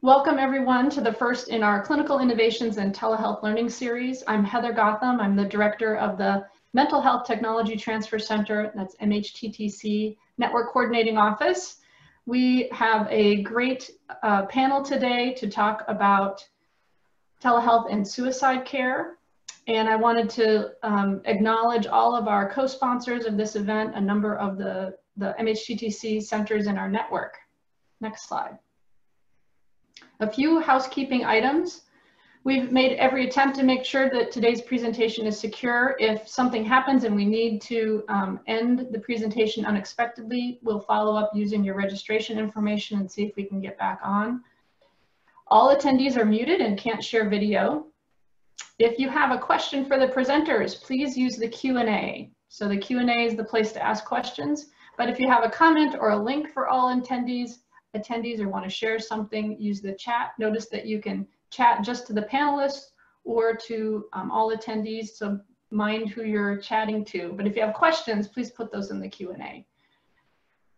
Welcome everyone to the first in our Clinical Innovations and Telehealth Learning series. I'm Heather Gotham. I'm the director of the Mental Health Technology Transfer Center, that's MHTTC Network Coordinating Office. We have a great uh, panel today to talk about telehealth and suicide care. And I wanted to um, acknowledge all of our co-sponsors of this event, a number of the, the MHTTC centers in our network. Next slide. A few housekeeping items. We've made every attempt to make sure that today's presentation is secure. If something happens and we need to um, end the presentation unexpectedly, we'll follow up using your registration information and see if we can get back on. All attendees are muted and can't share video. If you have a question for the presenters, please use the Q&A. So the Q&A is the place to ask questions. But if you have a comment or a link for all attendees, attendees or want to share something, use the chat. Notice that you can chat just to the panelists or to um, all attendees. So mind who you're chatting to. But if you have questions, please put those in the Q&A.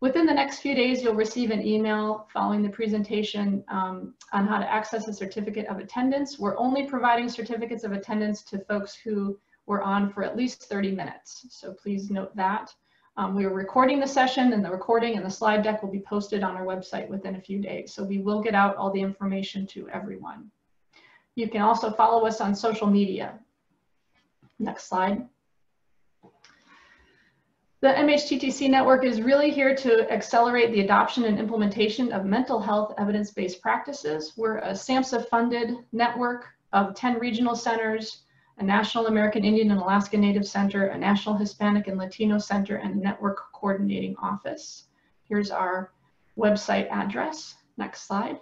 Within the next few days, you'll receive an email following the presentation um, on how to access a certificate of attendance. We're only providing certificates of attendance to folks who were on for at least 30 minutes. So please note that. Um, we are recording the session and the recording and the slide deck will be posted on our website within a few days. So we will get out all the information to everyone. You can also follow us on social media. Next slide. The MHTTC network is really here to accelerate the adoption and implementation of mental health evidence-based practices. We're a SAMHSA funded network of 10 regional centers, a National American Indian and Alaska Native Center, a National Hispanic and Latino Center, and a network coordinating office. Here's our website address. Next slide.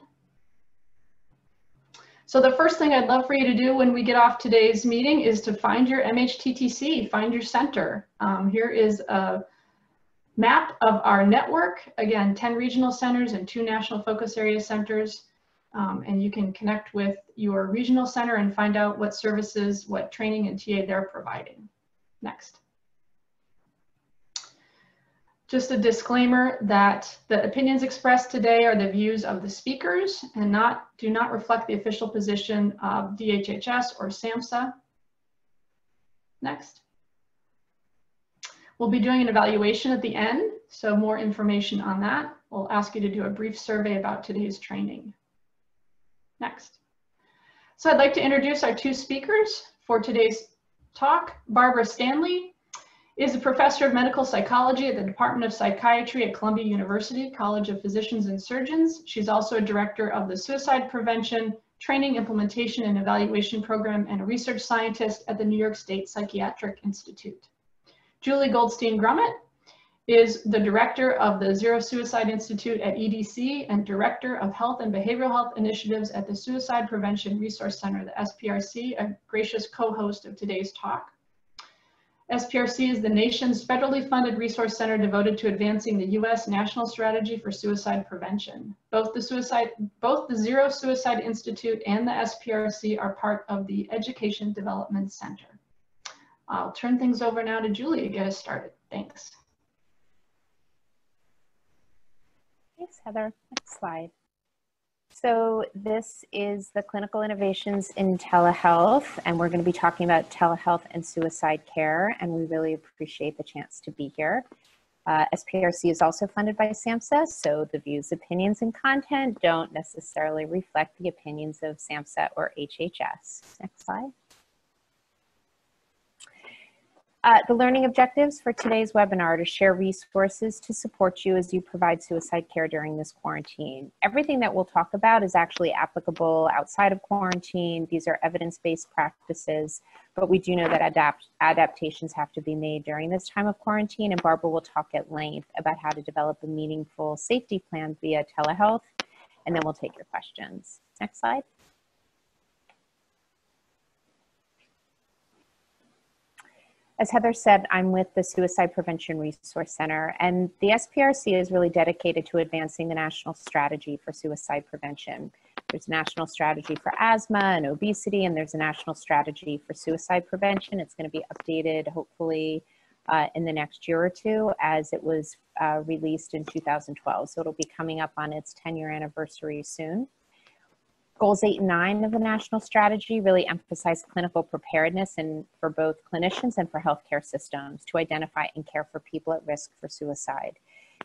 So the first thing I'd love for you to do when we get off today's meeting is to find your MHTTC, find your center. Um, here is a map of our network. Again, 10 regional centers and two national focus area centers. Um, and you can connect with your regional center and find out what services, what training and TA they're providing. Next. Just a disclaimer that the opinions expressed today are the views of the speakers and not do not reflect the official position of DHHS or SAMHSA. Next. We'll be doing an evaluation at the end, so more information on that. We'll ask you to do a brief survey about today's training. Next. So I'd like to introduce our two speakers for today's talk. Barbara Stanley is a professor of medical psychology at the Department of Psychiatry at Columbia University College of Physicians and Surgeons. She's also a director of the Suicide Prevention Training, Implementation, and Evaluation Program and a research scientist at the New York State Psychiatric Institute. Julie Goldstein Grumet is the director of the Zero Suicide Institute at EDC and director of health and behavioral health initiatives at the Suicide Prevention Resource Center, the SPRC, a gracious co-host of today's talk. SPRC is the nation's federally funded resource center devoted to advancing the U.S. National Strategy for Suicide Prevention. Both the, suicide, both the Zero Suicide Institute and the SPRC are part of the Education Development Center. I'll turn things over now to Julie to get us started. Thanks. Thanks, Heather. Next slide. So this is the Clinical Innovations in Telehealth, and we're going to be talking about telehealth and suicide care, and we really appreciate the chance to be here. Uh, SPRC is also funded by SAMHSA, so the views, opinions, and content don't necessarily reflect the opinions of SAMHSA or HHS. Next slide. Uh, the learning objectives for today's webinar are to share resources to support you as you provide suicide care during this quarantine. Everything that we'll talk about is actually applicable outside of quarantine. These are evidence-based practices, but we do know that adapt adaptations have to be made during this time of quarantine, and Barbara will talk at length about how to develop a meaningful safety plan via telehealth, and then we'll take your questions. Next slide. As Heather said, I'm with the Suicide Prevention Resource Center, and the SPRC is really dedicated to advancing the national strategy for suicide prevention. There's a national strategy for asthma and obesity, and there's a national strategy for suicide prevention. It's going to be updated, hopefully, uh, in the next year or two, as it was uh, released in 2012. So it'll be coming up on its 10 year anniversary soon. Goals eight and nine of the national strategy really emphasize clinical preparedness and for both clinicians and for healthcare systems to identify and care for people at risk for suicide.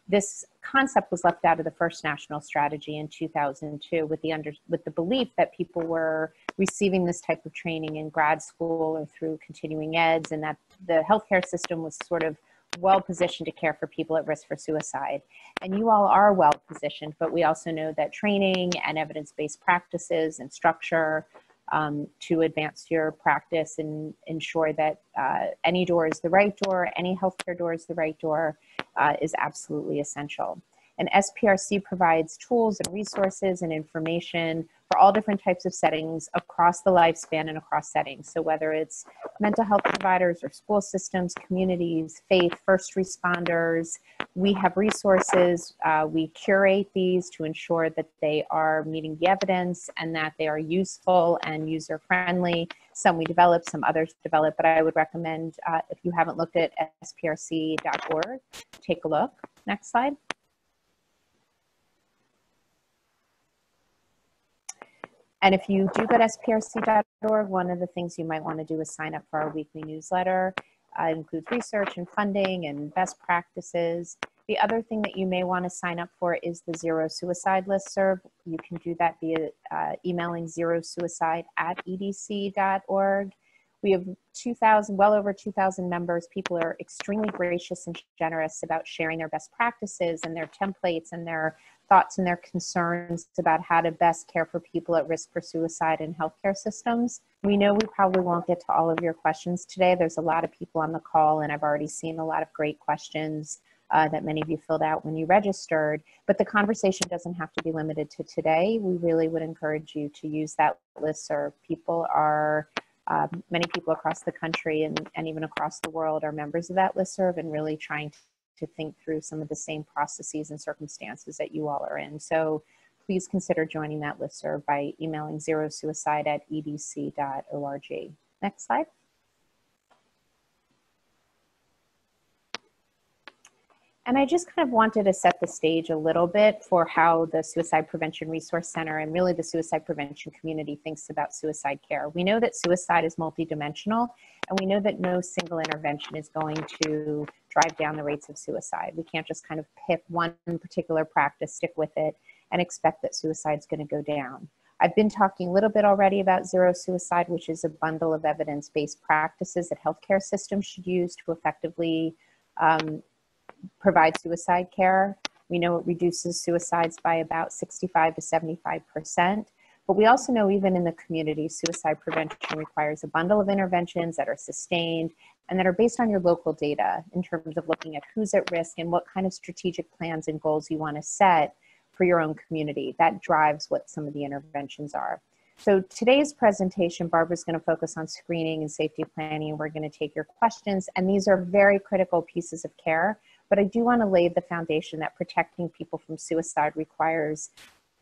This concept was left out of the first national strategy in 2002 with the under, with the belief that people were receiving this type of training in grad school or through continuing eds and that the healthcare system was sort of well positioned to care for people at risk for suicide. And you all are well positioned, but we also know that training and evidence based practices and structure um, to advance your practice and ensure that uh, any door is the right door, any healthcare door is the right door, uh, is absolutely essential. And SPRC provides tools and resources and information for all different types of settings across the lifespan and across settings. So whether it's mental health providers or school systems, communities, faith, first responders, we have resources. Uh, we curate these to ensure that they are meeting the evidence and that they are useful and user friendly. Some we develop, some others develop, but I would recommend uh, if you haven't looked at sprc.org, take a look. Next slide. And if you do go to sprc.org, one of the things you might want to do is sign up for our weekly newsletter. Uh, it includes research and funding and best practices. The other thing that you may want to sign up for is the Zero Suicide listserv. You can do that via uh, emailing zero suicide at edc.org. We have 2,000, well over 2,000 members. People are extremely gracious and generous about sharing their best practices and their templates and their thoughts and their concerns about how to best care for people at risk for suicide in healthcare systems. We know we probably won't get to all of your questions today. There's a lot of people on the call, and I've already seen a lot of great questions. Uh, that many of you filled out when you registered. But the conversation doesn't have to be limited to today. We really would encourage you to use that list serve. People are, um, many people across the country and, and even across the world are members of that list serve and really trying to think through some of the same processes and circumstances that you all are in. So please consider joining that listserv by emailing zerosuicide at edc.org. Next slide. And I just kind of wanted to set the stage a little bit for how the Suicide Prevention Resource Center and really the suicide prevention community thinks about suicide care. We know that suicide is multidimensional, and we know that no single intervention is going to drive down the rates of suicide. We can't just kind of pick one particular practice, stick with it, and expect that suicide is going to go down. I've been talking a little bit already about zero suicide, which is a bundle of evidence based practices that healthcare systems should use to effectively um, provide suicide care. We know it reduces suicides by about 65 to 75%. But we also know even in the community, suicide prevention requires a bundle of interventions that are sustained and that are based on your local data in terms of looking at who's at risk and what kind of strategic plans and goals you want to set for your own community. That drives what some of the interventions are. So today's presentation, Barbara's going to focus on screening and safety planning, and we're going to take your questions. And these are very critical pieces of care but I do want to lay the foundation that protecting people from suicide requires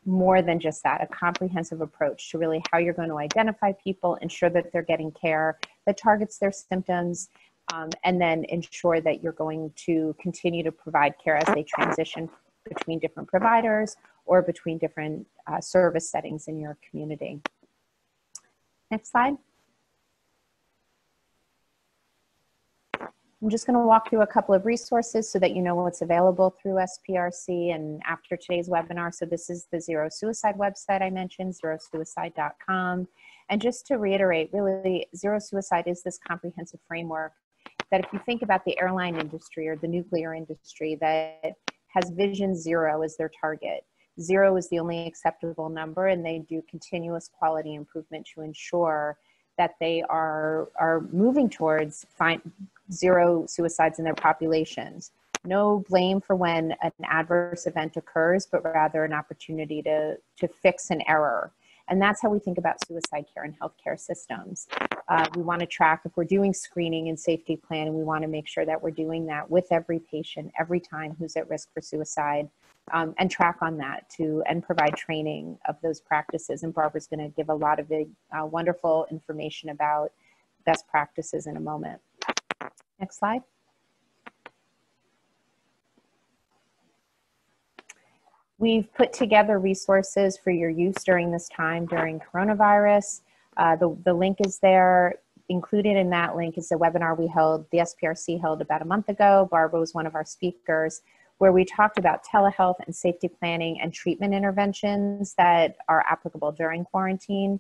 more than just that, a comprehensive approach to really how you're going to identify people, ensure that they're getting care that targets their symptoms, um, and then ensure that you're going to continue to provide care as they transition between different providers or between different uh, service settings in your community. Next slide. I'm just going to walk through a couple of resources so that you know what's available through SPRC and after today's webinar. So this is the Zero Suicide website I mentioned, zerosuicide.com. And just to reiterate, really, Zero Suicide is this comprehensive framework that if you think about the airline industry or the nuclear industry that has vision zero as their target. Zero is the only acceptable number and they do continuous quality improvement to ensure that they are, are moving towards find, zero suicides in their populations. No blame for when an adverse event occurs, but rather an opportunity to, to fix an error. And that's how we think about suicide care in healthcare systems. Uh, we want to track if we're doing screening and safety planning, we want to make sure that we're doing that with every patient, every time who's at risk for suicide, um, and track on that to and provide training of those practices. And Barbara's going to give a lot of uh, wonderful information about best practices in a moment. Next slide. We've put together resources for your use during this time during coronavirus. Uh, the, the link is there. Included in that link is a webinar we held, the SPRC held about a month ago. Barbara was one of our speakers, where we talked about telehealth and safety planning and treatment interventions that are applicable during quarantine.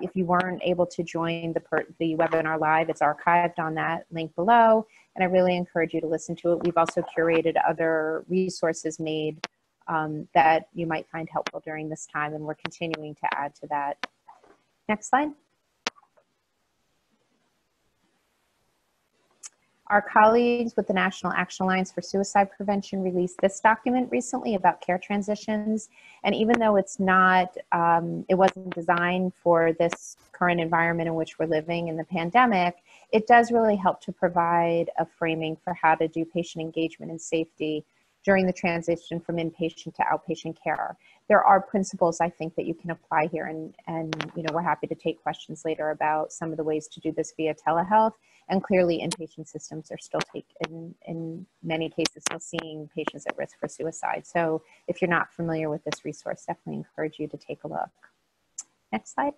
If you weren't able to join the, per, the webinar live, it's archived on that link below, and I really encourage you to listen to it. We've also curated other resources made um, that you might find helpful during this time, and we're continuing to add to that. Next slide. Our colleagues with the National Action Alliance for Suicide Prevention released this document recently about care transitions. And even though it's not, um, it wasn't designed for this current environment in which we're living in the pandemic, it does really help to provide a framing for how to do patient engagement and safety during the transition from inpatient to outpatient care. There are principles I think that you can apply here and, and you know, we're happy to take questions later about some of the ways to do this via telehealth. And clearly inpatient systems are still taking, in many cases, still seeing patients at risk for suicide. So if you're not familiar with this resource, definitely encourage you to take a look. Next slide.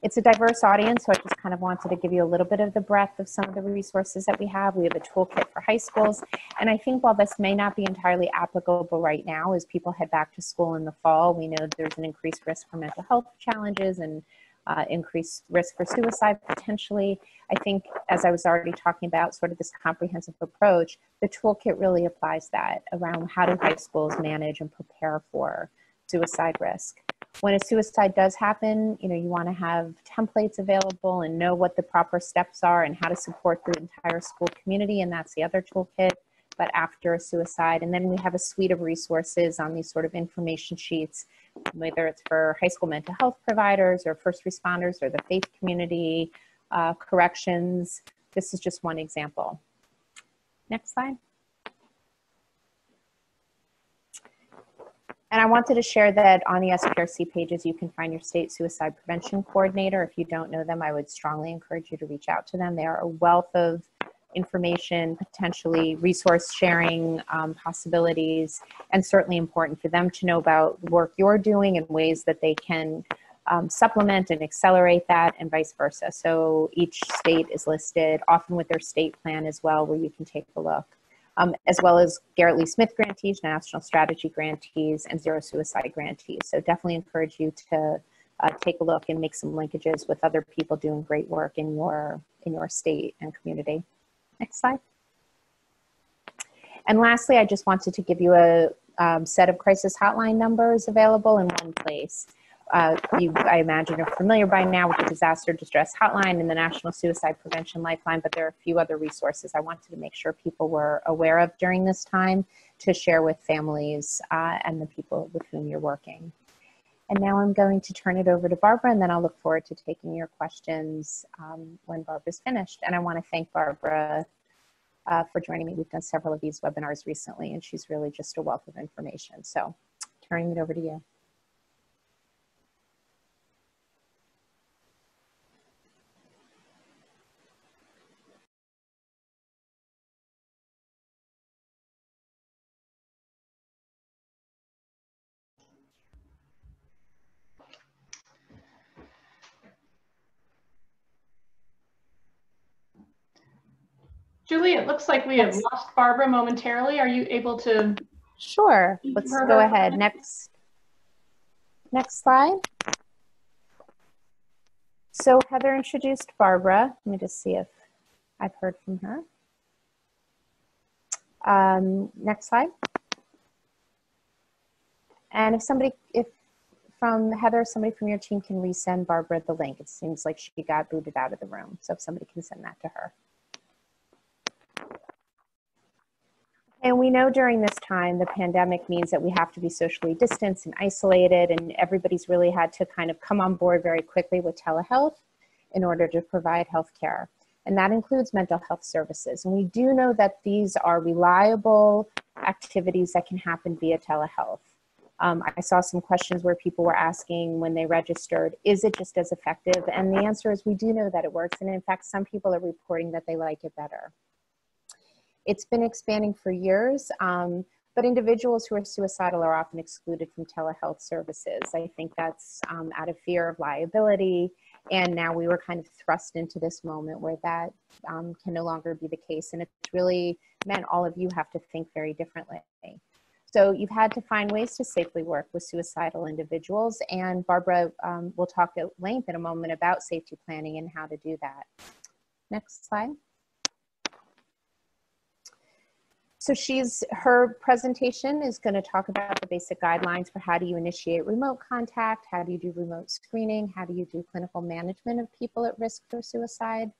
It's a diverse audience, so I just kind of wanted to give you a little bit of the breadth of some of the resources that we have. We have a toolkit for high schools, and I think while this may not be entirely applicable right now as people head back to school in the fall, we know there's an increased risk for mental health challenges and uh, increased risk for suicide potentially. I think, as I was already talking about, sort of this comprehensive approach, the toolkit really applies that around how do high schools manage and prepare for suicide risk when a suicide does happen, you know, you want to have templates available and know what the proper steps are and how to support the entire school community. And that's the other toolkit. But after a suicide, and then we have a suite of resources on these sort of information sheets, whether it's for high school mental health providers or first responders or the faith community, uh, corrections. This is just one example. Next slide. And I wanted to share that on the SPRC pages, you can find your state suicide prevention coordinator. If you don't know them, I would strongly encourage you to reach out to them. They are a wealth of information, potentially resource sharing um, possibilities, and certainly important for them to know about work you're doing and ways that they can um, supplement and accelerate that and vice versa. So each state is listed, often with their state plan as well, where you can take a look um, as well as Garrett Lee Smith grantees, National Strategy grantees, and Zero Suicide grantees. So definitely encourage you to uh, take a look and make some linkages with other people doing great work in your, in your state and community. Next slide. And lastly, I just wanted to give you a um, set of crisis hotline numbers available in one place uh, you, I imagine, are familiar by now with the Disaster Distress Hotline and the National Suicide Prevention Lifeline, but there are a few other resources I wanted to make sure people were aware of during this time to share with families uh, and the people with whom you're working. And now I'm going to turn it over to Barbara, and then I'll look forward to taking your questions um, when Barbara's finished. And I want to thank Barbara uh, for joining me. We've done several of these webinars recently, and she's really just a wealth of information. So turning it over to you. Julie, it looks like we have lost Barbara momentarily. Are you able to? Sure. Let's go ahead. Next. Next slide. So Heather introduced Barbara. Let me just see if I've heard from her. Um, next slide. And if somebody, if from Heather, somebody from your team can resend Barbara the link. It seems like she got booted out of the room. So if somebody can send that to her. And we know during this time, the pandemic means that we have to be socially distanced and isolated, and everybody's really had to kind of come on board very quickly with telehealth in order to provide health care. And that includes mental health services. And we do know that these are reliable activities that can happen via telehealth. Um, I saw some questions where people were asking when they registered, is it just as effective? And the answer is we do know that it works. And in fact, some people are reporting that they like it better. It's been expanding for years, um, but individuals who are suicidal are often excluded from telehealth services. I think that's um, out of fear of liability. And now we were kind of thrust into this moment where that um, can no longer be the case. And it's really meant all of you have to think very differently. So you've had to find ways to safely work with suicidal individuals. And Barbara um, will talk at length in a moment about safety planning and how to do that. Next slide. So she's, her presentation is gonna talk about the basic guidelines for how do you initiate remote contact, how do you do remote screening, how do you do clinical management of people at risk for suicide,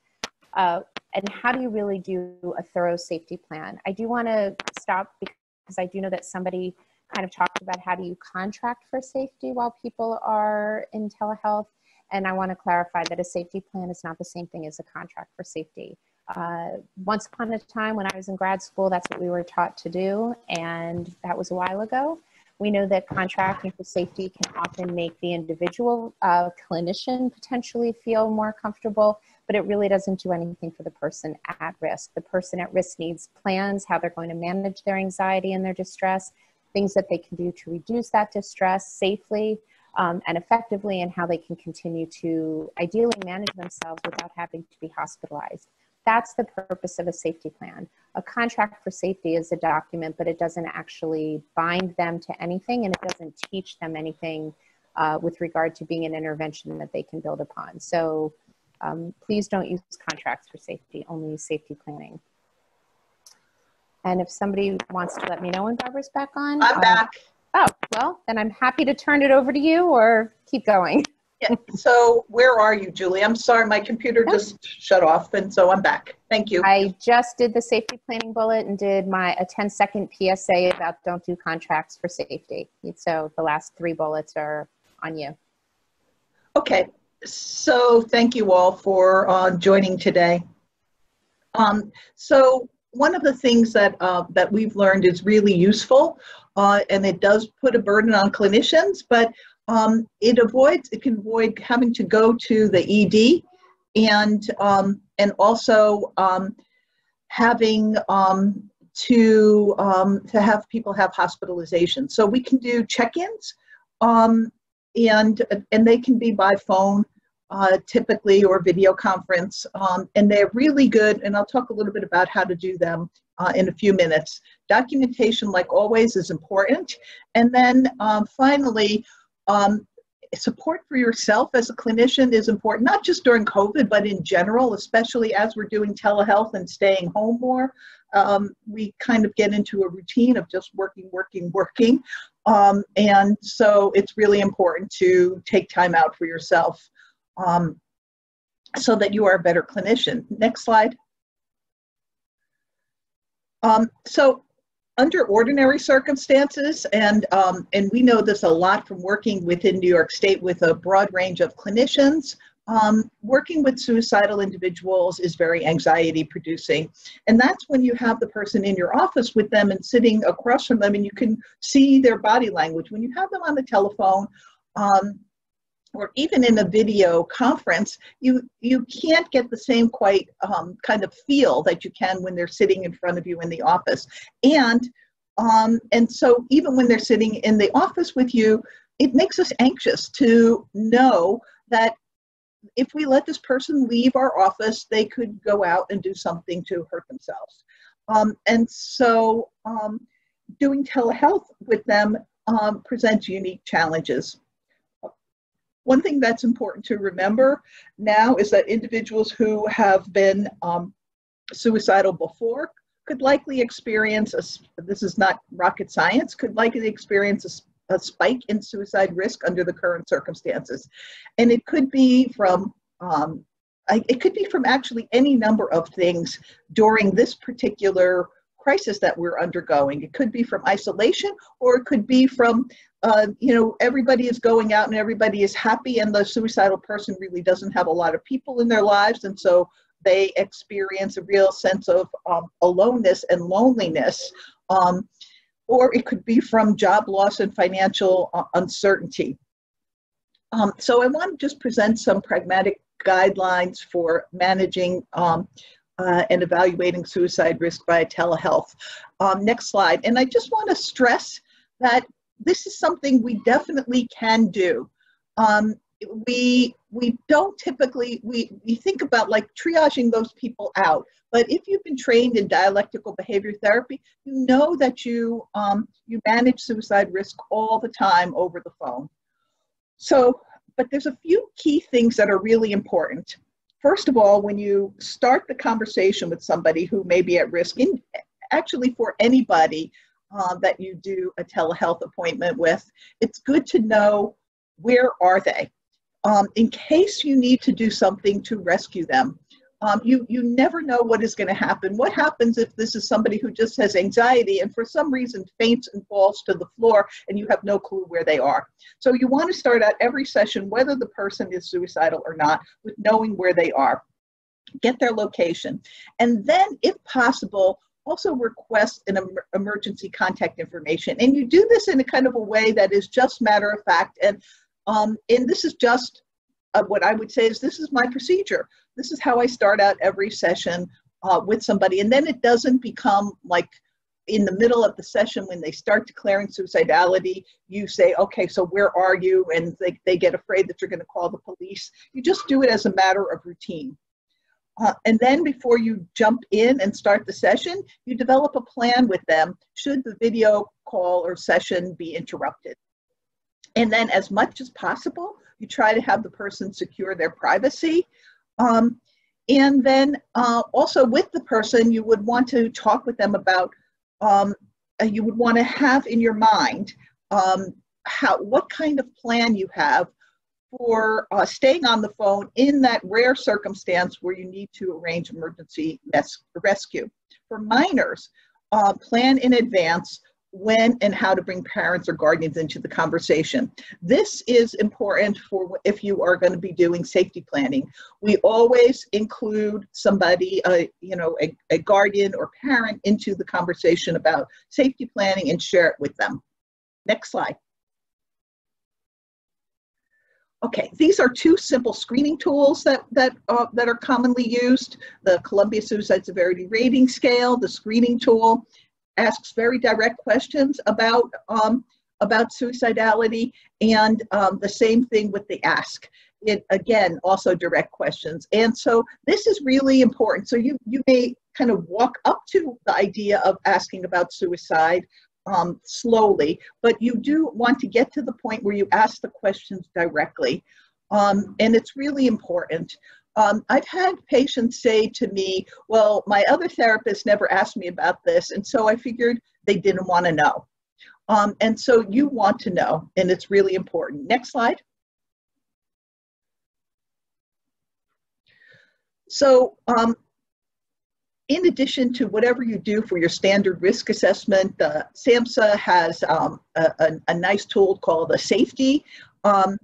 uh, and how do you really do a thorough safety plan. I do wanna stop because because I do know that somebody kind of talked about how do you contract for safety while people are in telehealth. And I want to clarify that a safety plan is not the same thing as a contract for safety. Uh, once upon a time, when I was in grad school, that's what we were taught to do, and that was a while ago. We know that contracting for safety can often make the individual uh, clinician potentially feel more comfortable, but it really doesn't do anything for the person at risk. The person at risk needs plans, how they're going to manage their anxiety and their distress, things that they can do to reduce that distress safely um, and effectively, and how they can continue to ideally manage themselves without having to be hospitalized. That's the purpose of a safety plan. A contract for safety is a document, but it doesn't actually bind them to anything and it doesn't teach them anything uh, with regard to being an intervention that they can build upon. So um, please don't use contracts for safety, only safety planning. And if somebody wants to let me know when Barbara's back on. I'm uh, back. Oh, well, then I'm happy to turn it over to you or keep going. Yeah. So where are you, Julie? I'm sorry, my computer just shut off, and so I'm back. Thank you. I just did the safety planning bullet and did my a 10 second PSA about don't do contracts for safety. So the last three bullets are on you. Okay. So thank you all for uh, joining today. Um, so one of the things that uh, that we've learned is really useful, uh, and it does put a burden on clinicians, but um, it avoids it can avoid having to go to the ED and um, and also um, having um, to um, to have people have hospitalization. So we can do check-ins, um, and and they can be by phone. Uh, typically or video conference and they're really good and i'll talk a little bit about how to do them uh, in a few minutes documentation like always is important and then finally um, support for yourself as a clinician is important, not just during COVID, but in general, especially as we're doing telehealth and staying home more. Um, we kind of get into a routine of just working, working, working. Um, and so it's really important to take time out for yourself um, so that you are a better clinician. Next slide. Um, so under ordinary circumstances, and um, and we know this a lot from working within New York State with a broad range of clinicians. Um, working with suicidal individuals is very anxiety producing. And that's when you have the person in your office with them and sitting across from them and you can see their body language. When you have them on the telephone, um, or even in a video conference, you you can't get the same quite um, kind of feel that you can when they're sitting in front of you in the office. And um, and so even when they're sitting in the office with you, it makes us anxious to know that if we let this person leave our office, they could go out and do something to hurt themselves. Um, and so um, doing telehealth with them um, presents unique challenges. One thing that's important to remember now is that individuals who have been um, suicidal before could likely experience, a, this is not rocket science, could likely experience a, a spike in suicide risk under the current circumstances. And it could be from um, I, it could be from actually any number of things during this particular crisis that we're undergoing. It could be from isolation, or it could be from uh, you know, everybody is going out and everybody is happy, and the suicidal person really doesn't have a lot of people in their lives, and so they experience a real sense of um, aloneness and loneliness. Um, or it could be from job loss and financial uh, uncertainty. Um, so I want to just present some pragmatic guidelines for managing um, uh, and evaluating suicide risk via telehealth. Um, next slide. And I just want to stress that this is something we definitely can do. Um, we we don't typically we, we think about like triaging those people out but if you've been trained in dialectical behavior therapy you know that you um, you manage suicide risk all the time over the phone so but there's a few key things that are really important first of all when you start the conversation with somebody who may be at risk in actually for anybody uh, that you do a telehealth appointment with it's good to know where are they um, in case you need to do something to rescue them. Um, you, you never know what is going to happen. What happens if this is somebody who just has anxiety and for some reason faints and falls to the floor and you have no clue where they are? So you want to start out every session, whether the person is suicidal or not, with knowing where they are. Get their location. And then, if possible, also request an emergency contact information. And you do this in a kind of a way that is just matter of fact and um, and this is just uh, what I would say is this is my procedure. This is how I start out every session uh, with somebody. And then it doesn't become like in the middle of the session when they start declaring suicidality, you say, okay, so where are you? And they, they get afraid that you're going to call the police. You just do it as a matter of routine. Uh, and then before you jump in and start the session, you develop a plan with them should the video call or session be interrupted. And then, as much as possible, you try to have the person secure their privacy. Um, and then uh, also with the person, you would want to talk with them about, um, uh, you would want to have in your mind um, how, what kind of plan you have for uh, staying on the phone in that rare circumstance where you need to arrange emergency rescue. For minors, uh, plan in advance when and how to bring parents or guardians into the conversation. This is important for if you are going to be doing safety planning. We always include somebody, uh, you know, a, a guardian or parent into the conversation about safety planning and share it with them. Next slide. Okay, these are two simple screening tools that, that, uh, that are commonly used. The Columbia Suicide Severity Rating Scale, the screening tool, asks very direct questions about um, about suicidality, and um, the same thing with the ASQ. It again also direct questions, and so this is really important. So you you may kind of walk up to the idea of asking about suicide um, slowly, but you do want to get to the point where you ask the questions directly. Um, and it's really important. Um, I've had patients say to me, well, my other therapist never asked me about this, and so I figured they didn't want to know. Um, and so you want to know, and it's really important. Next slide. So um, in addition to whatever you do for your standard risk assessment, uh, SAMHSA has um, a, a, a, nice tool called a SAFE-T. Um,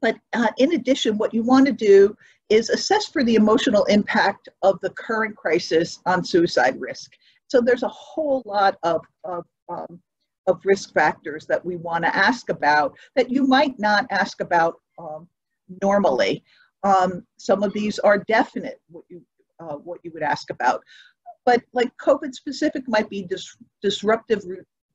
but uh, in addition, what you want to do is assess for the emotional impact of the current crisis on suicide risk. So there's a whole lot of, of, um, of risk factors that we want to ask about that you might not ask about um, normally. Um, some of these are definite, what you, uh, what you would ask about. But like COVID specific might be dis disruptive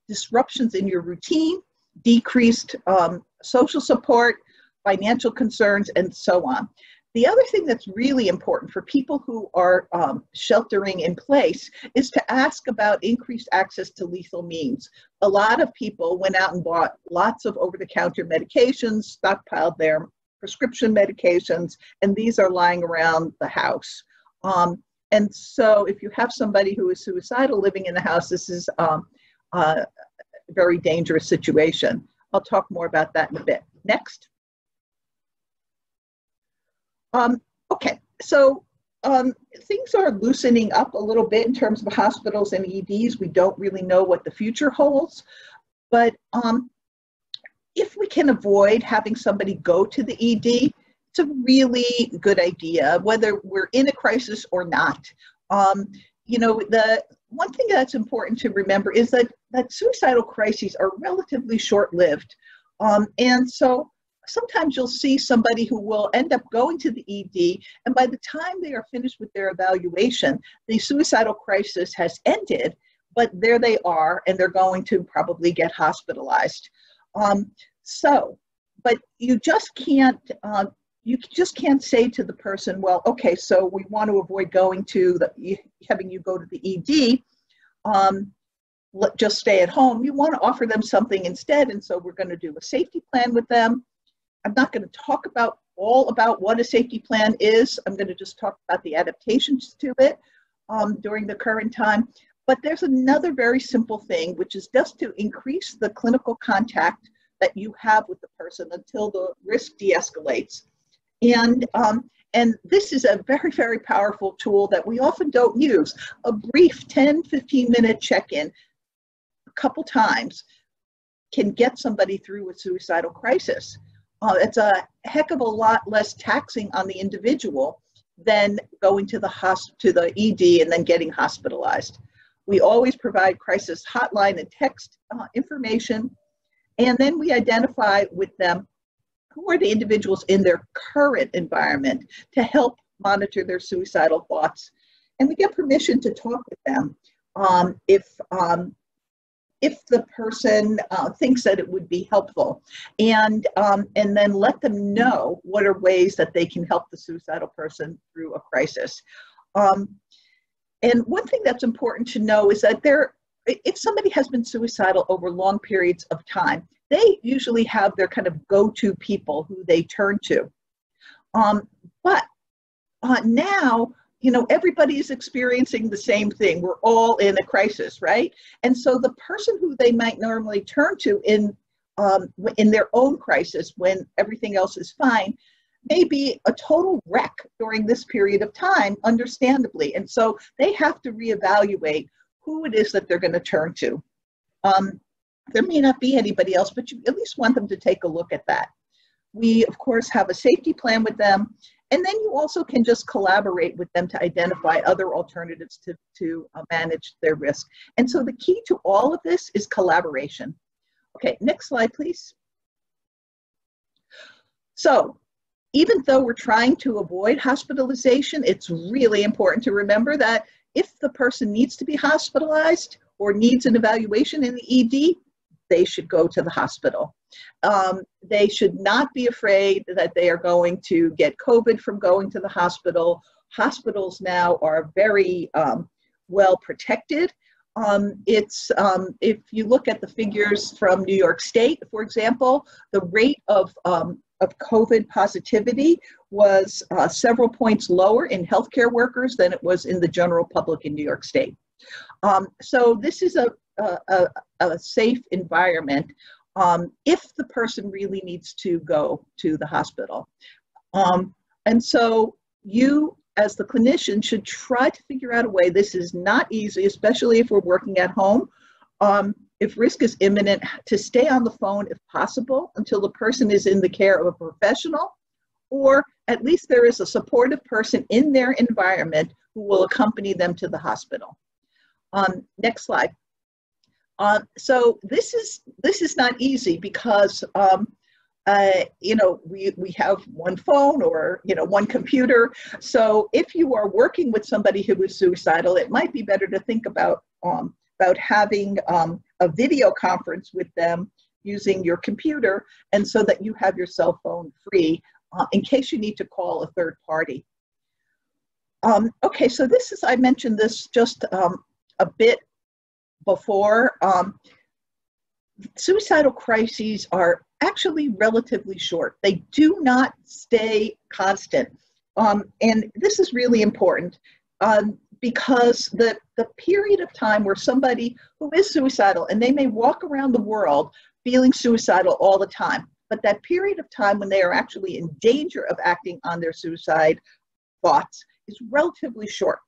disruptions in your routine, decreased um, social support, financial concerns, and so on. The other thing that's really important for people who are um, sheltering in place is to ask about increased access to lethal means. A lot of people went out and bought lots of over the counter medications, stockpiled their prescription medications, and these are lying around the house. Um, and so, if you have somebody who is suicidal living in the house, this is um, a very dangerous situation. I'll talk more about that in a bit. Next. Um, okay, so um, things are loosening up a little bit in terms of hospitals and EDs. We don't really know what the future holds, but um, if we can avoid having somebody go to the ED, it's a really good idea, whether we're in a crisis or not. Um, you know, the one thing that's important to remember is that, that suicidal crises are relatively short-lived. Um, and so sometimes you'll see somebody who will end up going to the ED, and by the time they are finished with their evaluation, the suicidal crisis has ended, but there they are, and they're going to probably get hospitalized. Um, so, but you just can't. Uh, you just can't say to the person, well, okay, so we want to avoid going to the, having you go to the ED. Um, let, just stay at home. You want to offer them something instead, and so we're going to do a safety plan with them. I'm not going to talk about all about what a safety plan is. I'm going to just talk about the adaptations to it um, during the current time. But there's another very simple thing, which is just to increase the clinical contact that you have with the person until the risk de-escalates. And, um, and this is a very, very powerful tool that we often don't use. A brief 10, 15 minute check-in a couple times can get somebody through a suicidal crisis. Uh, it's a heck of a lot less taxing on the individual than going to the hosp- to the ED and then getting hospitalized. We always provide crisis hotline and text uh, information, and then we identify with them who are the individuals in their current environment to help monitor their suicidal thoughts. And we get permission to talk with them um, if, um, if the person uh, thinks that it would be helpful. And, um, and then let them know what are ways that they can help the suicidal person through a crisis. Um, and one thing that's important to know is that there, if somebody has been suicidal over long periods of time, they usually have their kind of go-to people who they turn to. Um, but uh, now, you know, everybody is experiencing the same thing. We're all in a crisis, right? And so the person who they might normally turn to in um, in their own crisis when everything else is fine may be a total wreck during this period of time, understandably. And so they have to reevaluate who it is that they're going to turn to. Um, there may not be anybody else, but you at least want them to take a look at that. We, of course, have a safety plan with them, and then you also can just collaborate with them to identify other alternatives to, to uh, manage their risk. And so the key to all of this is collaboration. Okay, next slide, please. So even though we're trying to avoid hospitalization, it's really important to remember that if the person needs to be hospitalized or needs an evaluation in the ED, they should go to the hospital. Um, they should not be afraid that they are going to get COVID from going to the hospital. Hospitals now are very um, well protected. Um, it's um, if you look at the figures from New York State, for example, the rate of um, of COVID positivity was uh, several points lower in healthcare workers than it was in the general public in New York State. Um, so this is a, a, a safe environment um, if the person really needs to go to the hospital. Um, and so you as the clinician should try to figure out a way, this is not easy, especially if we're working at home, um, if risk is imminent, to stay on the phone if possible until the person is in the care of a professional, or at least there is a supportive person in their environment who will accompany them to the hospital. Um, next slide. Um, so this is this is not easy because um, uh, you know we we have one phone or you know one computer. So if you are working with somebody who is suicidal, it might be better to think about um, about having um, a video conference with them using your computer, and so that you have your cell phone free uh, in case you need to call a third party. Um, okay, so this is I mentioned this just um, a bit before, um, suicidal crises are actually relatively short. They do not stay constant. Um, and this is really important um, because the, the period of time where somebody who is suicidal and they may walk around the world feeling suicidal all the time, but that period of time when they are actually in danger of acting on their suicide thoughts is relatively short.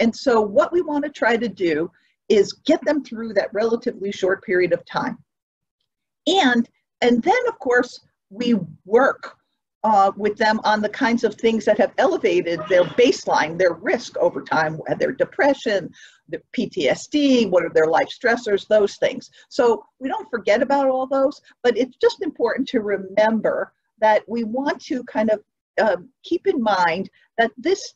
And so, what we want to try to do is get them through that relatively short period of time. And, and then, of course, we work uh, with them on the kinds of things that have elevated their baseline, their risk over time, their depression, the PTSD, what are their life stressors, those things. So we don't forget about all those, but it's just important to remember that we want to kind of uh, keep in mind that this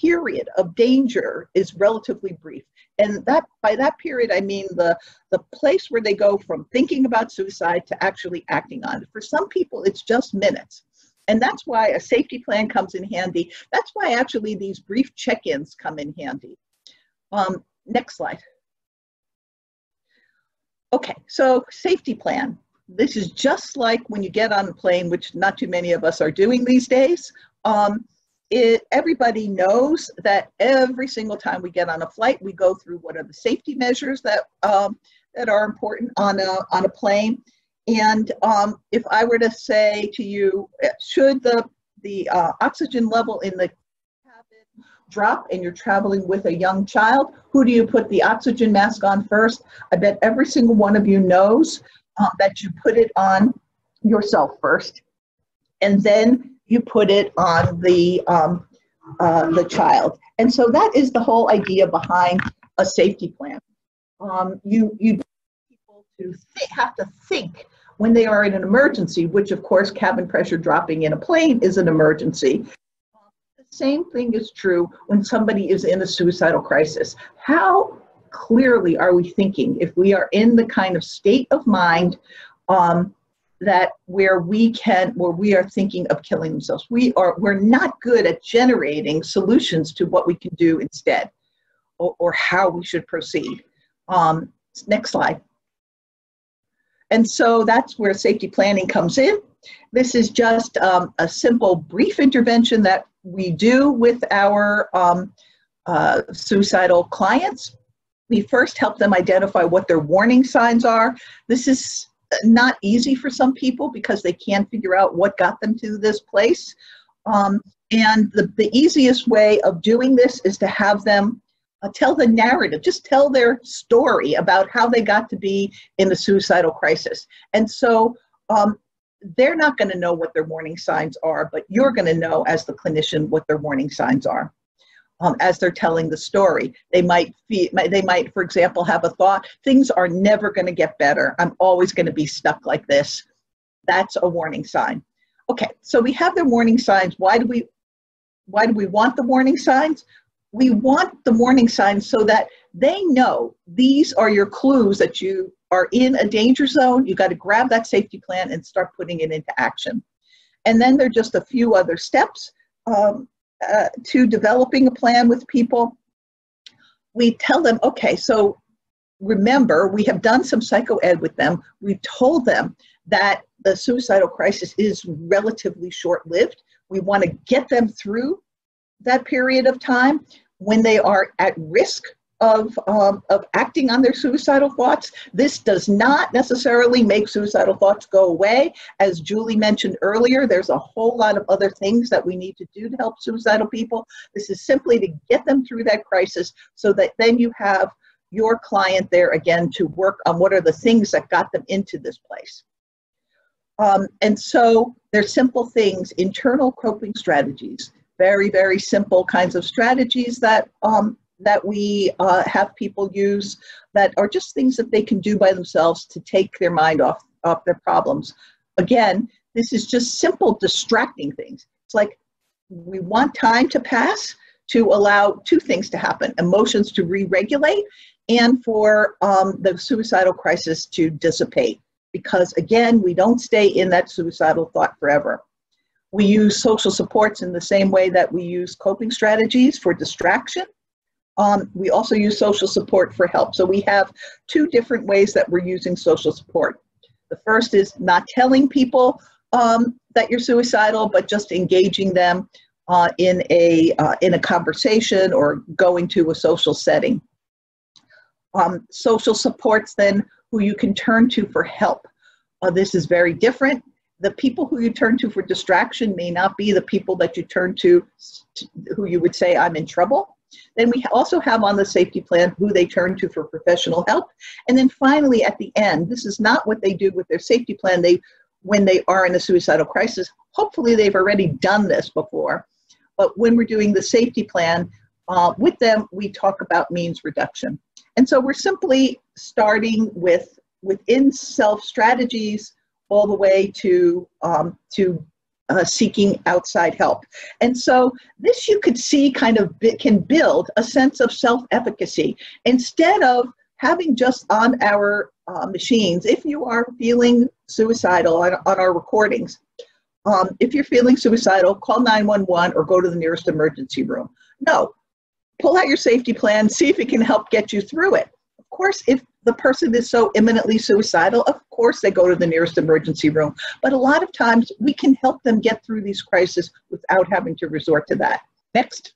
period of danger is relatively brief. And that by that period, I mean the, the place where they go from thinking about suicide to actually acting on it. For some people, it's just minutes. And that's why a safety plan comes in handy. That's why actually these brief check-ins come in handy. Um, next slide. Okay, so safety plan. This is just like when you get on a plane, which not too many of us are doing these days. Um, it, everybody knows that every single time we get on a flight, we go through what are the safety measures that um, that are important on a on a plane. And um, if I were to say to you, should the the uh, oxygen level in the cabin drop and you're traveling with a young child, who do you put the oxygen mask on first? I bet every single one of you knows uh, that you put it on yourself first, and then you put it on the um, uh, the child. And so that is the whole idea behind a safety plan. Um, you you people to have to think when they are in an emergency, which of course cabin pressure dropping in a plane is an emergency. The same thing is true when somebody is in a suicidal crisis. How clearly are we thinking if we are in the kind of state of mind um, that where we can where we are thinking of killing themselves. We are we're not good at generating solutions to what we can do instead or, or how we should proceed. Um, next slide. And so that's where safety planning comes in. This is just um, a simple brief intervention that we do with our um, uh, suicidal clients. We first help them identify what their warning signs are. This is not easy for some people because they can't figure out what got them to this place. Um, and the, the easiest way of doing this is to have them uh, tell the narrative, just tell their story about how they got to be in the suicidal crisis. And so um, they're not going to know what their warning signs are, but you're going to know as the clinician what their warning signs are um, as they're telling the story. They might, be, they might, for example, have a thought, things are never going to get better. I'm always going to be stuck like this. That's a warning sign. Okay, so we have the warning signs. Why do we, why do we want the warning signs? We want the warning signs so that they know these are your clues that you are in a danger zone. You got to grab that safety plan and start putting it into action. And then there are just a few other steps. Um, uh, to developing a plan with people, we tell them, okay, so remember, we have done some psychoed with them. We've told them that the suicidal crisis is relatively short lived. We want to get them through that period of time when they are at risk of, um, of acting on their suicidal thoughts. This does not necessarily make suicidal thoughts go away. As Julie mentioned earlier, there's a whole lot of other things that we need to do to help suicidal people. This is simply to get them through that crisis so that then you have your client there again to work on what are the things that got them into this place. Um, and so there's simple things, internal coping strategies, very, very simple kinds of strategies that um, that we uh, have people use that are just things that they can do by themselves to take their mind off, off their problems. Again, this is just simple distracting things. It's like we want time to pass to allow two things to happen emotions to re regulate and for um, the suicidal crisis to dissipate. Because again, we don't stay in that suicidal thought forever. We use social supports in the same way that we use coping strategies for distraction um, we also use social support for help. So we have two different ways that we're using social support. The first is not telling people um, that you're suicidal, but just engaging them uh, in, a, uh, in a conversation or going to a social setting. Um, social supports then who you can turn to for help. Uh, this is very different. The people who you turn to for distraction may not be the people that you turn to, to who you would say, I'm in trouble. Then we also have on the safety plan who they turn to for professional help. And then finally, at the end, this is not what they do with their safety plan. They, when they are in a suicidal crisis, hopefully they've already done this before. But when we're doing the safety plan uh, with them, we talk about means reduction. And so we're simply starting with within self strategies all the way to um, to uh, seeking outside help. And so this you could see kind of can build a sense of self-efficacy instead of having just on our uh, machines, if you are feeling suicidal on, on our recordings, um, if you're feeling suicidal, call 911 or go to the nearest emergency room. No, pull out your safety plan, see if it can help get you through it. Of course, if the person is so imminently suicidal, of course they go to the nearest emergency room. But a lot of times we can help them get through these crises without having to resort to that. Next.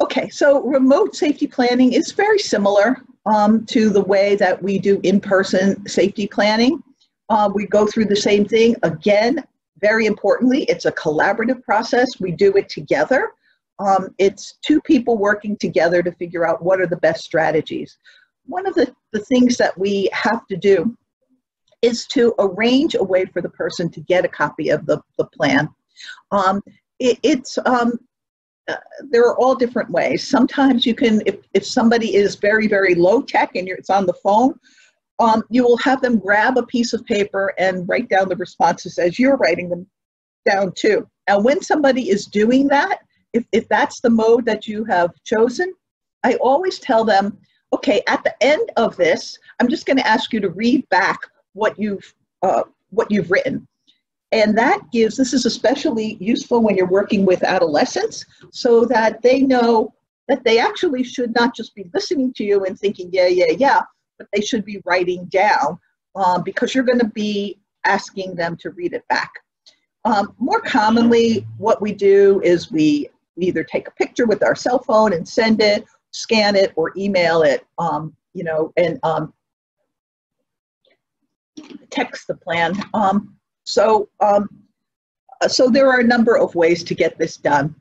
Okay, so remote safety planning is very similar um, to the way that we do in-person safety planning. Uh, we go through the same thing. Again, very importantly, it's a collaborative process. We do it together. Um, it's two people working together to figure out what are the best strategies. One of the, the things that we have to do is to arrange a way for the person to get a copy of the, the plan. Um, it, it's um, uh, there are all different ways. Sometimes you can, if, if somebody is very, very low tech and it's on the phone, um, you will have them grab a piece of paper and write down the responses as you're writing them down too. And when somebody is doing that, if, if that's the mode that you have chosen, I always tell them, okay, at the end of this, I'm just going to ask you to read back what you've uh, what you've written. And that gives, this is especially useful when you're working with adolescents so that they know that they actually should not just be listening to you and thinking, yeah, yeah, yeah, but they should be writing down um, because you're going to be asking them to read it back. Um, more commonly, what we do is we either take a picture with our cell phone and send it, scan it, or email it, um, you know, and um, text the plan. Um, so, um, so there are a number of ways to get this done.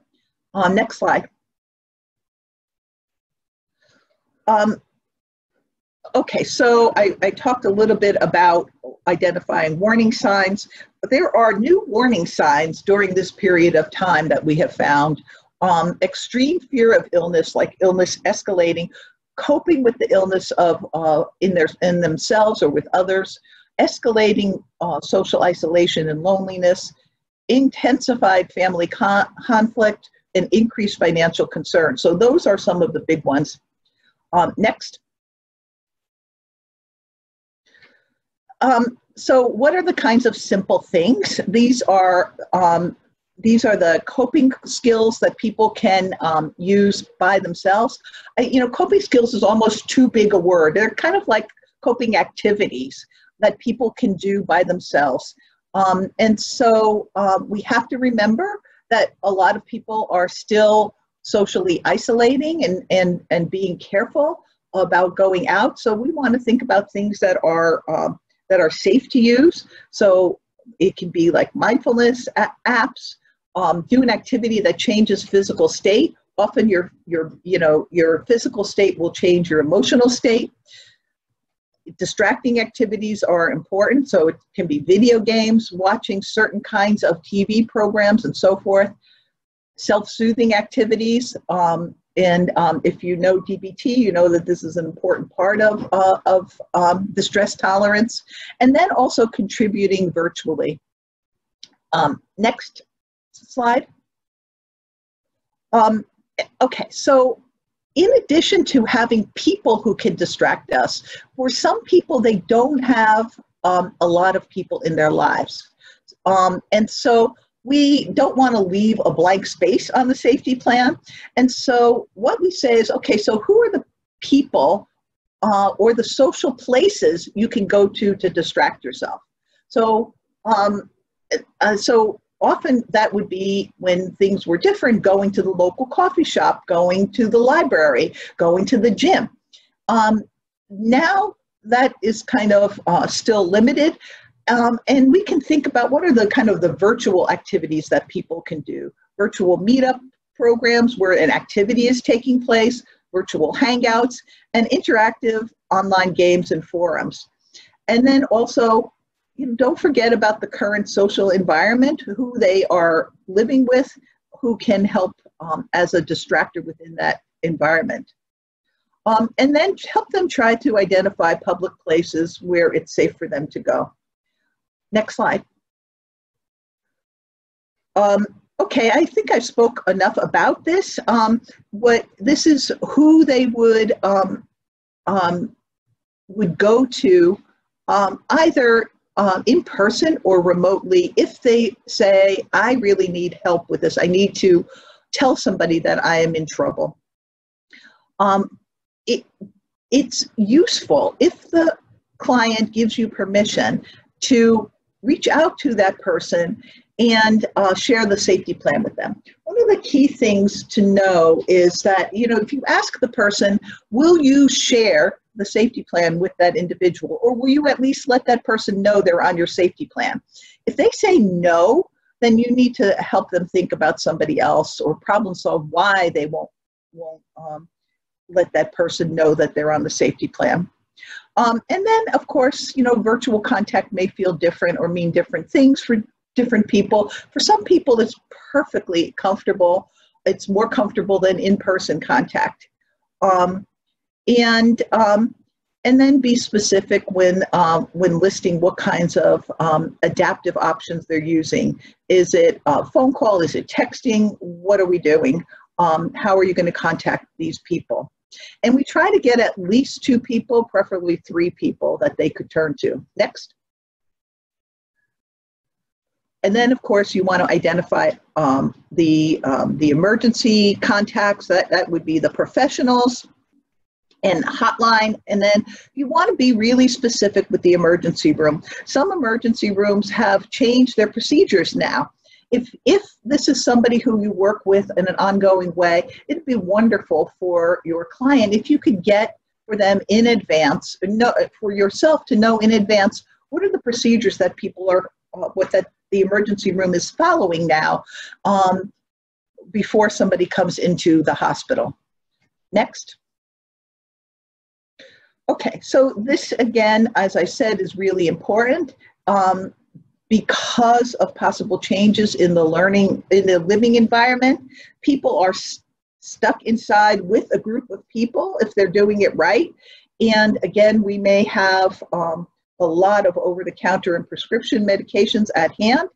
Uh, next slide. Um, okay, so I, I talked a little bit about identifying warning signs. But There are new warning signs during this period of time that we have found. Um, extreme fear of illness, like illness escalating, coping with the illness of uh, in their in themselves or with others, escalating uh, social isolation and loneliness, intensified family con- conflict, and increased financial concern. So those are some of the big ones. Um, next. Um, so what are the kinds of simple things? These are um, these are the coping skills that people can um, use by themselves. I, you know, coping skills is almost too big a word. They're kind of like coping activities that people can do by themselves. Um, and so um, we have to remember that a lot of people are still socially isolating and, and, and being careful about going out. So we want to think about things that are um, that are safe to use. So it can be like mindfulness apps, um, do an activity that changes physical state. Often your your you know your physical state will change your emotional state distracting activities are important. So it can be video games, watching certain kinds of TV programs, and so forth. Self soothing activities. Um, and um, if you know DBT, you know that this is an important part of, uh, of um, distress tolerance. And then also contributing virtually. Um, next slide. Um, okay, so in addition to having people who can distract us, for some people, they don't have um, a lot of people in their lives. Um, and so we don't want to leave a blank space on the safety plan. And so what we say is, okay, so who are the people uh, or the social places you can go to to distract yourself? So, um, uh, so often that would be when things were different going to the local coffee shop going to the library going to the gym. Um, now that is kind of uh, still limited um, and we can think about what are the kind of the virtual activities that people can do. Virtual meetup programs where an activity is taking place virtual hangouts and interactive online games and forums. And then also you know, don't forget about the current social environment, who they are living with, who can help um, as a distractor within that environment. Um, and then help them try to identify public places where it's safe for them to go. Next slide. Um, okay, I think I spoke enough about this. Um, what this is who they would um, um, would go to um, either um, in person or remotely if they say, I really need help with this. I need to tell somebody that I am in trouble. Um, it, it's useful if the client gives you permission to reach out to that person and uh, share the safety plan with them. One of the key things to know is that, you know, if you ask the person, will you share the safety plan with that individual, or will you at least let that person know they're on your safety plan? If they say no, then you need to help them think about somebody else or problem solve why they won't won't um, let that person know that they're on the safety plan. Um, and then, of course, you know, virtual contact may feel different or mean different things for different people. For some people, it's perfectly comfortable. It's more comfortable than in-person contact. Um, and um, and then be specific when um, when listing what kinds of um, adaptive options they're using. Is it a phone call? Is it texting? What are we doing? Um, how are you going to contact these people? And we try to get at least two people, preferably three people that they could turn to. Next. And then, of course, you want to identify um, the, um, the emergency contacts. That, that would be the professionals and hotline. And then you want to be really specific with the emergency room. Some emergency rooms have changed their procedures now. If, if this is somebody who you work with in an ongoing way, it'd be wonderful for your client if you could get for them in advance, know, for yourself to know in advance what are the procedures that people are, uh, what that the emergency room is following now um, before somebody comes into the hospital. Next. Okay, so this again, as I said, is really important um, because of possible changes in the learning, in the living environment. People are st stuck inside with a group of people if they're doing it right. And again, we may have um, a lot of over-the-counter and prescription medications at hand.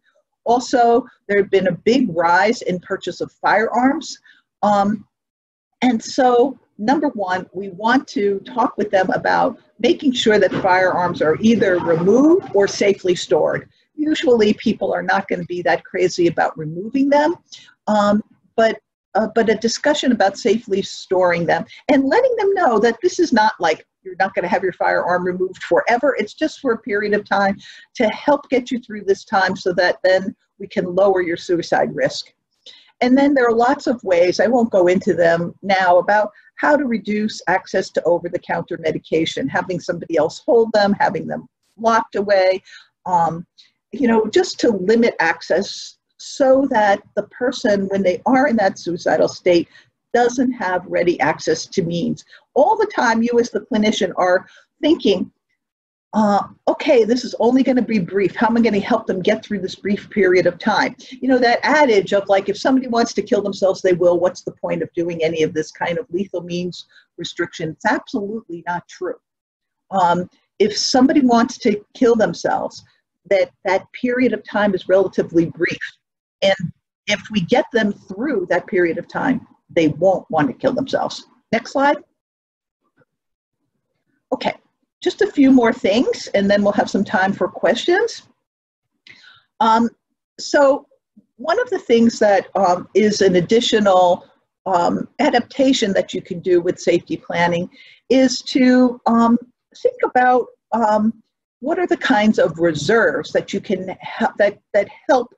Also, there have been a big rise in purchase of firearms. Um, and so, number one, we want to talk with them about making sure that firearms are either removed or safely stored. Usually, people are not going to be that crazy about removing them, um, but uh, but a discussion about safely storing them and letting them know that this is not like you're not going to have your firearm removed forever. It's just for a period of time to help get you through this time so that then we can lower your suicide risk. And then there are lots of ways, I won't go into them now, about how to reduce access to over the counter medication, having somebody else hold them, having them locked away, um, you know, just to limit access so that the person, when they are in that suicidal state, doesn't have ready access to means. All the time, you as the clinician are thinking, uh, okay, this is only going to be brief. How am I going to help them get through this brief period of time? You know, that adage of like, if somebody wants to kill themselves, they will. What's the point of doing any of this kind of lethal means restriction? It's absolutely not true. Um, if somebody wants to kill themselves, that that period of time is relatively brief. And if we get them through that period of time, they won't want to kill themselves. Next slide. Okay, just a few more things and then we'll have some time for questions. Um, so one of the things that um, is an additional um, adaptation that you can do with safety planning is to um, think about um, what are the kinds of reserves that you can that that help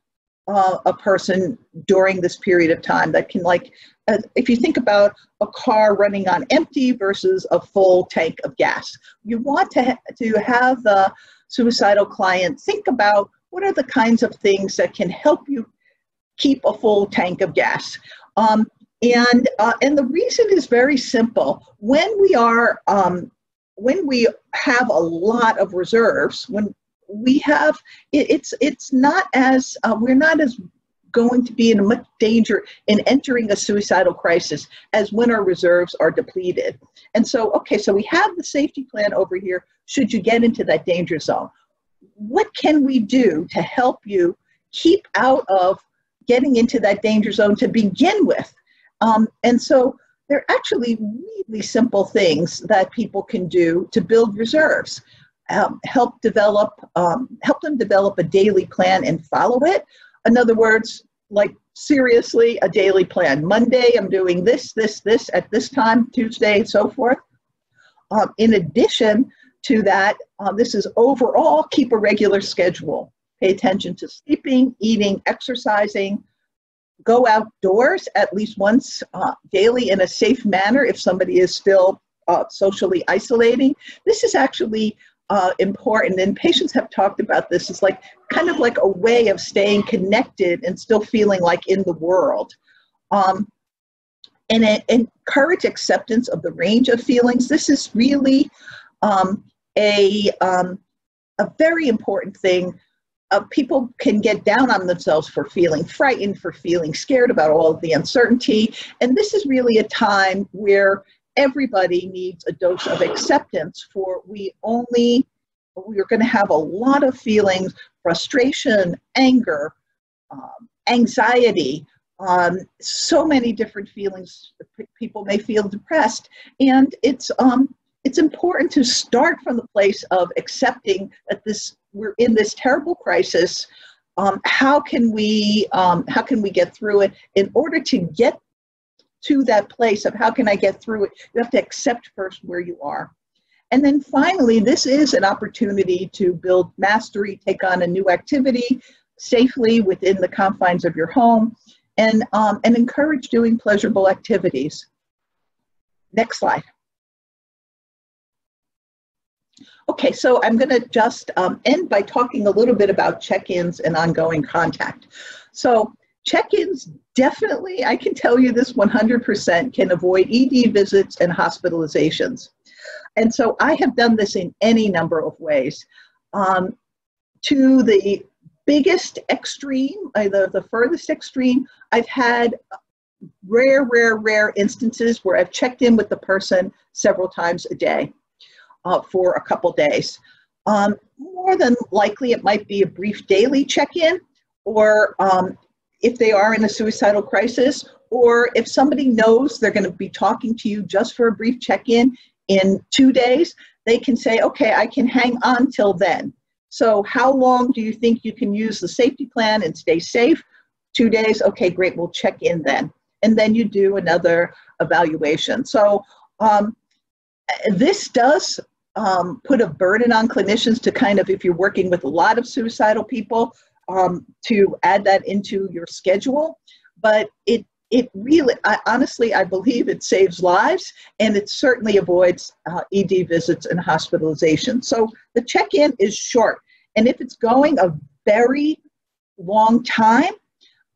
uh, a person during this period of time that can like uh, if you think about a car running on empty versus a full tank of gas you want to ha to have the suicidal client think about what are the kinds of things that can help you keep a full tank of gas. Um, and uh, and the reason is very simple. When we are um, when we have a lot of reserves when we have it, it's it's not as uh, we're not as going to be in much danger in entering a suicidal crisis as when our reserves are depleted. And so, okay, so we have the safety plan over here should you get into that danger zone. what can we do to help you keep out of getting into that danger zone to begin with? Um, and so they're actually really simple things that people can do to build reserves. Um, help develop, um, help them develop a daily plan and follow it. In other words, like seriously, a daily plan. Monday, I'm doing this, this, this at this time, Tuesday, and so forth. Um, in addition to that, um, this is overall keep a regular schedule. Pay attention to sleeping, eating, exercising, go outdoors at least once uh, daily in a safe manner if somebody is still uh, socially isolating. This is actually uh, important, and patients have talked about this. It's like kind of like a way of staying connected and still feeling like in the world. Um, and it, encourage acceptance of the range of feelings. This is really um, a, um, a very important thing uh, people can get down on themselves for feeling frightened, for feeling scared about all of the uncertainty. And this is really a time where everybody needs a dose of acceptance for we only, we're going to have a lot of feelings frustration, anger, um, anxiety. Um, so many different feelings. People may feel depressed, and it's um, it's important to start from the place of accepting that this we're in this terrible crisis. Um, how can we um, how can we get through it? In order to get to that place of how can I get through it, you have to accept first where you are. And then finally, this is an opportunity to build mastery, take on a new activity safely within the confines of your home, and, um, and encourage doing pleasurable activities. Next slide. Okay, so I'm going to just um, end by talking a little bit about check-ins and ongoing contact. So check-ins definitely, I can tell you this 100% can avoid ED visits and hospitalizations. And so I have done this in any number of ways. Um, to the biggest extreme, uh, the, the furthest extreme, I've had rare, rare, rare instances where I've checked in with the person several times a day uh, for a couple days. Um, more than likely, it might be a brief daily check-in, or um, if they are in a suicidal crisis, or if somebody knows they're going to be talking to you just for a brief check-in in two days, they can say, okay, I can hang on till then. So how long do you think you can use the safety plan and stay safe? Two days, okay, great, we'll check in then. And then you do another evaluation. So um, this does um, put a burden on clinicians to kind of, if you're working with a lot of suicidal people, um, to add that into your schedule. But it it really, I, honestly, I believe it saves lives and it certainly avoids uh, ED visits and hospitalization. So the check-in is short, and if it's going a very long time,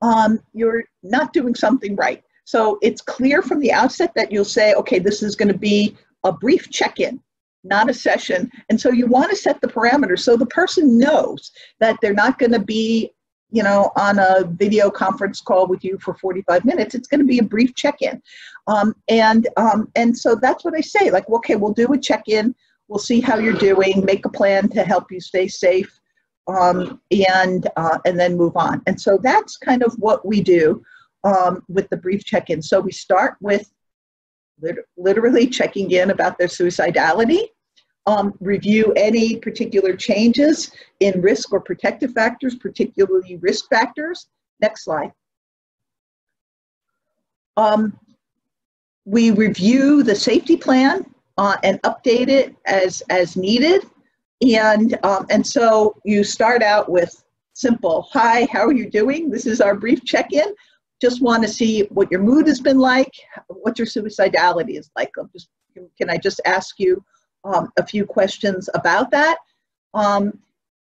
um, you're not doing something right. So it's clear from the outset that you'll say, okay, this is going to be a brief check-in not a session. And so you want to set the parameters so the person knows that they're not going to be, you know, on a video conference call with you for 45 minutes. It's going to be a brief check-in. Um, and, um, and so that's what I say, like, okay, we'll do a check-in. We'll see how you're doing, make a plan to help you stay safe, um, and, uh, and then move on. And so that's kind of what we do um, with the brief check-in. So we start with literally checking in about their suicidality um, review any particular changes in risk or protective factors, particularly risk factors. Next slide. Um, we review the safety plan uh, and update it as, as needed. And, um, and so you start out with simple, hi, how are you doing? This is our brief check-in. Just want to see what your mood has been like, what your suicidality is like. Just, can I just ask you um, a few questions about that. Um,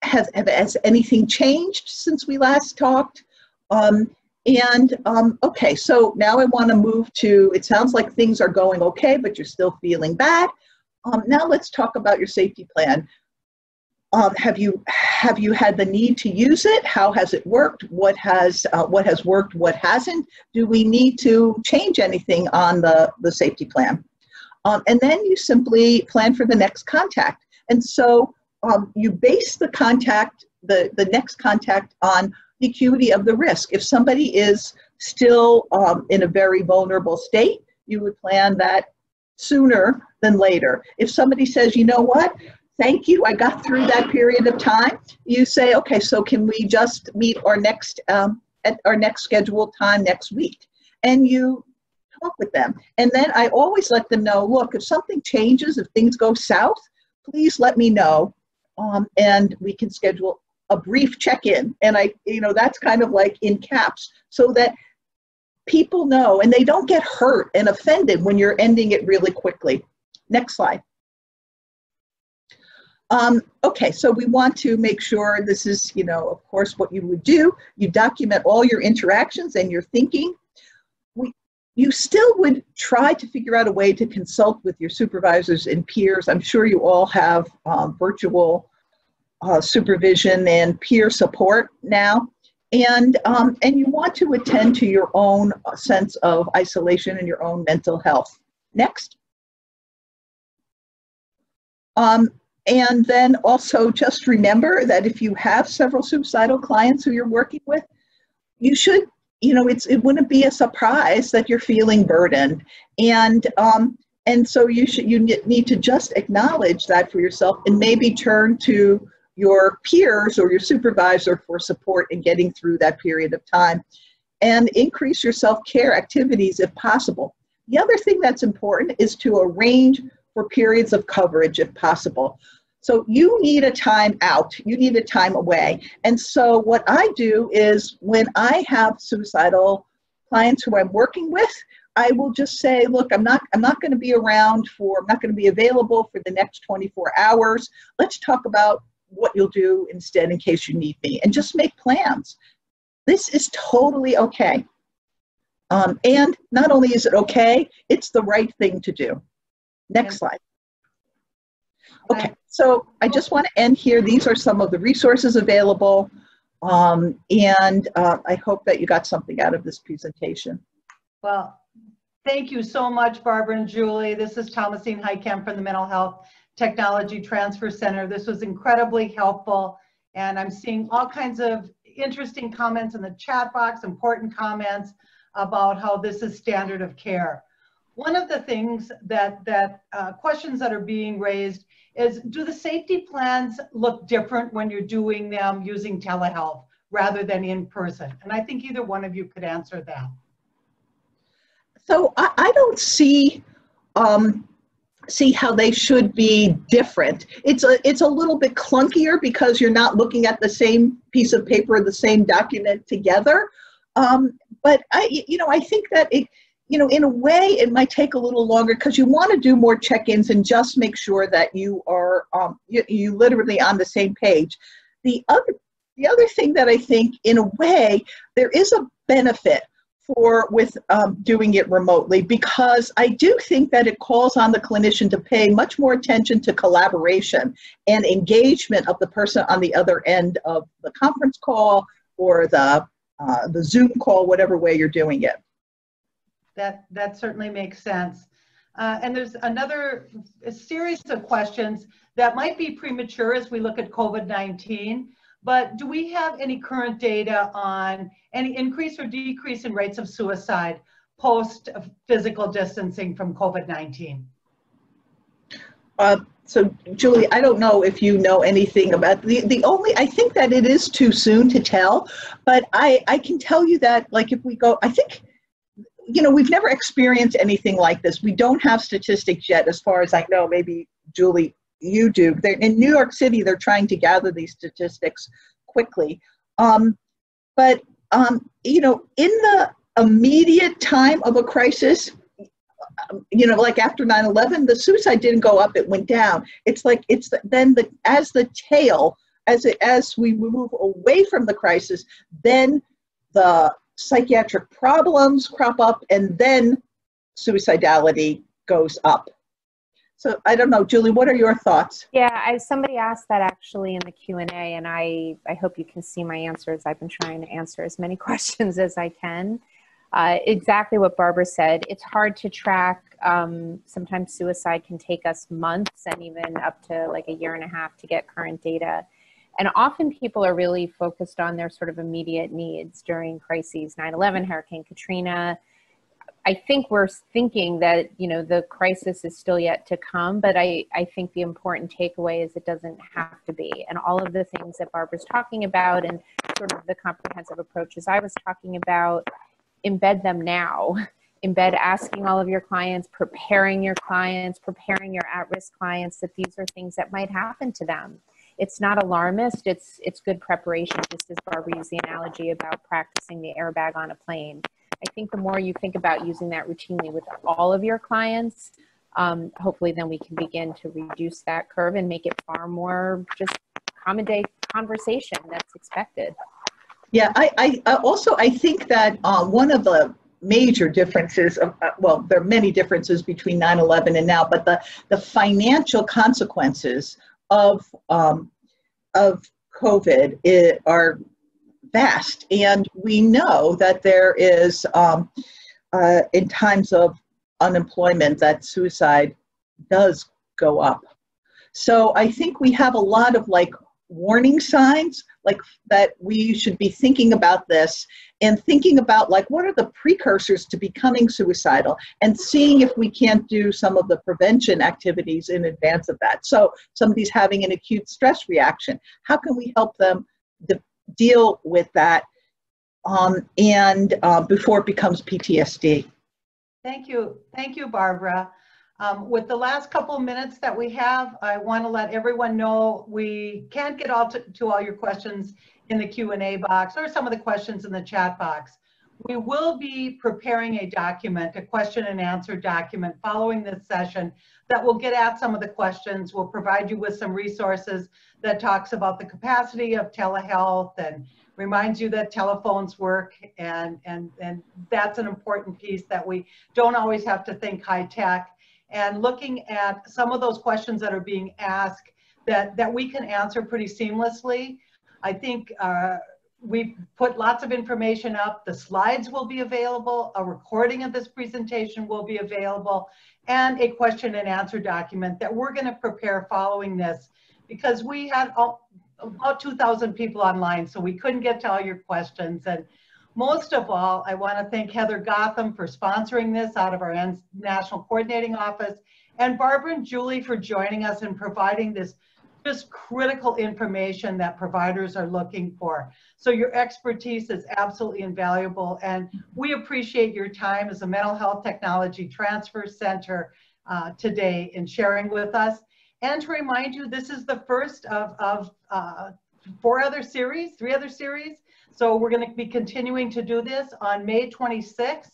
has, have, has anything changed since we last talked? Um, and um, okay, so now I want to move to, it sounds like things are going okay, but you're still feeling bad. Um, now let's talk about your safety plan. Um, have you have you had the need to use it? How has it worked? What has uh, what has worked? What hasn't? Do we need to change anything on the the safety plan? Um, and then you simply plan for the next contact. And so um, you base the contact, the, the next contact on the acuity of the risk. If somebody is still um, in a very vulnerable state, you would plan that sooner than later. If somebody says, you know what, thank you, I got through that period of time, you say, okay, so can we just meet our next um, at our next scheduled time next week? And you talk with them. And then I always let them know, look, if something changes, if things go south, please let me know, um, and we can schedule a brief check-in. And I, you know, that's kind of like in caps, so that people know and they don't get hurt and offended when you're ending it really quickly. Next slide. Um, okay, so we want to make sure this is, you know, of course, what you would do. You document all your interactions and your thinking. You still would try to figure out a way to consult with your supervisors and peers. I'm sure you all have um, virtual uh, supervision and peer support now. And, um, and you want to attend to your own sense of isolation and your own mental health. Next. Um, and then also just remember that if you have several suicidal clients who you're working with, you should, you know, it's it wouldn't be a surprise that you're feeling burdened. And um, and so you should you need to just acknowledge that for yourself and maybe turn to your peers or your supervisor for support in getting through that period of time and increase your self-care activities if possible. The other thing that's important is to arrange for periods of coverage if possible. So you need a time out, you need a time away. And so what I do is when I have suicidal clients who I'm working with, I will just say, look, I'm not I'm not going to be around for I'm not going to be available for the next 24 hours. Let's talk about what you'll do instead in case you need me and just make plans. This is totally okay. Um, and not only is it okay, it's the right thing to do. Next slide. Okay, so I just want to end here. These are some of the resources available. Um, and uh, I hope that you got something out of this presentation. Well, thank you so much, Barbara and Julie. This is Thomasine Heitkamp from the Mental Health Technology Transfer Center. This was incredibly helpful. And I'm seeing all kinds of interesting comments in the chat box, important comments about how this is standard of care. One of the things that, that uh, questions that are being raised is do the safety plans look different when you're doing them using telehealth rather than in person? And I think either one of you could answer that. So I, I don't see um, see how they should be different. It's a it's a little bit clunkier because you're not looking at the same piece of paper, the same document together. Um, but I you know I think that it you know, in a way, it might take a little longer because you want to do more check-ins and just make sure that you are um, you, you literally on the same page. The other the other thing that I think, in a way, there is a benefit for with um, doing it remotely because I do think that it calls on the clinician to pay much more attention to collaboration and engagement of the person on the other end of the conference call or the uh, the Zoom call, whatever way you're doing it that, that certainly makes sense. Uh, and there's another series of questions that might be premature as we look at COVID-19, but do we have any current data on any increase or decrease in rates of suicide post physical distancing from COVID-19? Uh, so Julie, I don't know if you know anything about the, the only, I think that it is too soon to tell, but I, I can tell you that like if we go, I think you know, we've never experienced anything like this. We don't have statistics yet, as far as I know. Maybe Julie, you do. They're, in New York City, they're trying to gather these statistics quickly. Um, but um, you know, in the immediate time of a crisis, um, you know, like after 9/11, the suicide didn't go up; it went down. It's like it's the, then the as the tail as it, as we move away from the crisis, then the psychiatric problems crop up and then suicidality goes up. So I don't know, Julie, what are your thoughts? Yeah, I, somebody asked that actually in the Q&A and I, I hope you can see my answers. I've been trying to answer as many questions as I can. Uh, exactly what Barbara said. It's hard to track Um, sometimes suicide can take us months and even up to like a year and a half to get current data. And often people are really focused on their sort of immediate needs during crises 9 11, Hurricane Katrina. I think we're thinking that, you know, the crisis is still yet to come, but I, I think the important takeaway is it doesn't have to be. And all of the things that Barbara's talking about and sort of the comprehensive approaches I was talking about, embed them now. embed asking all of your clients, preparing your clients, preparing your at-risk clients that these are things that might happen to them it's not alarmist. It's it's good preparation. Just as Barbara used the analogy about practicing the airbag on a plane. I think the more you think about using that routinely with all of your clients, um, hopefully then we can begin to reduce that curve and make it far more just common day conversation that's expected. Yeah, I, I also I think that uh, one of the major differences of, uh, well there are many differences between 9-11 and now but the the financial consequences of um, of COVID it, are vast, and we know that there is um, uh, in times of unemployment that suicide does go up. So I think we have a lot of like warning signs like that we should be thinking about this and thinking about like what are the precursors to becoming suicidal and seeing if we can't do some of the prevention activities in advance of that. So somebody's having an acute stress reaction. How can we help them de- deal with that um, and uh, before it becomes ptsd thank you. Thank you barbara um, with the last couple of minutes that we have, I want to let everyone know we can't get all to, to all your questions in the Q&A box or some of the questions in the chat box. We will be preparing a document, a question and answer document following this session that will get at some of the questions. We'll provide you with some resources that talks about the capacity of telehealth and reminds you that telephones work and, and, and that's an important piece that we don't always have to think high tech and looking at some of those questions that are being asked that, that we can answer pretty seamlessly. I think uh, we've put lots of information up. The slides will be available. A recording of this presentation will be available and a question and answer document that we're gonna prepare following this because we had all, about 2,000 people online, so we couldn't get to all your questions. And most of all, I want to thank Heather Gotham for sponsoring this out of our National Coordinating Office and Barbara and Julie for joining us and providing this just critical information that providers are looking for. So your expertise is absolutely invaluable and we appreciate your time as a Mental Health Technology Transfer Center uh, today in sharing with us. And to remind you, this is the first of, of uh, four other series, three other series so we're going to be continuing to do this on May 26th.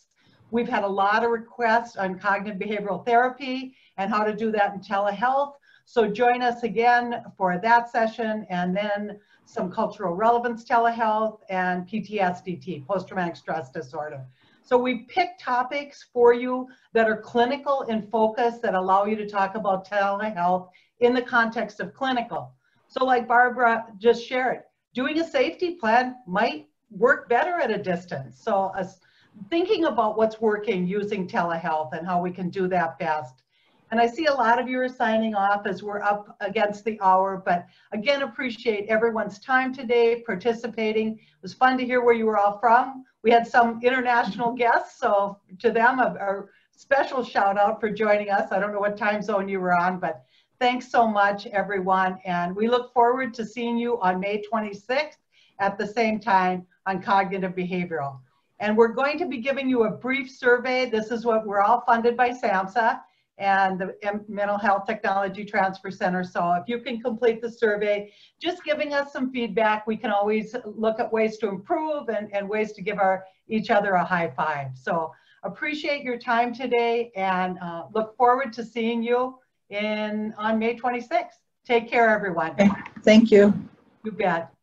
We've had a lot of requests on cognitive behavioral therapy and how to do that in telehealth. So join us again for that session and then some cultural relevance telehealth and PTSDT, post-traumatic stress disorder. So we pick topics for you that are clinical in focus that allow you to talk about telehealth in the context of clinical. So like Barbara just shared, doing a safety plan might work better at a distance. So uh, thinking about what's working using telehealth and how we can do that best. And I see a lot of you are signing off as we're up against the hour, but again, appreciate everyone's time today, participating. It was fun to hear where you were all from. We had some international guests, so to them, a, a special shout out for joining us. I don't know what time zone you were on, but Thanks so much, everyone. And we look forward to seeing you on May 26th at the same time on cognitive behavioral. And we're going to be giving you a brief survey. This is what we're all funded by SAMHSA and the Mental Health Technology Transfer Center. So if you can complete the survey, just giving us some feedback, we can always look at ways to improve and, and ways to give our each other a high five. So appreciate your time today and uh, look forward to seeing you in on May 26th. Take care, everyone. Thank you. You bet.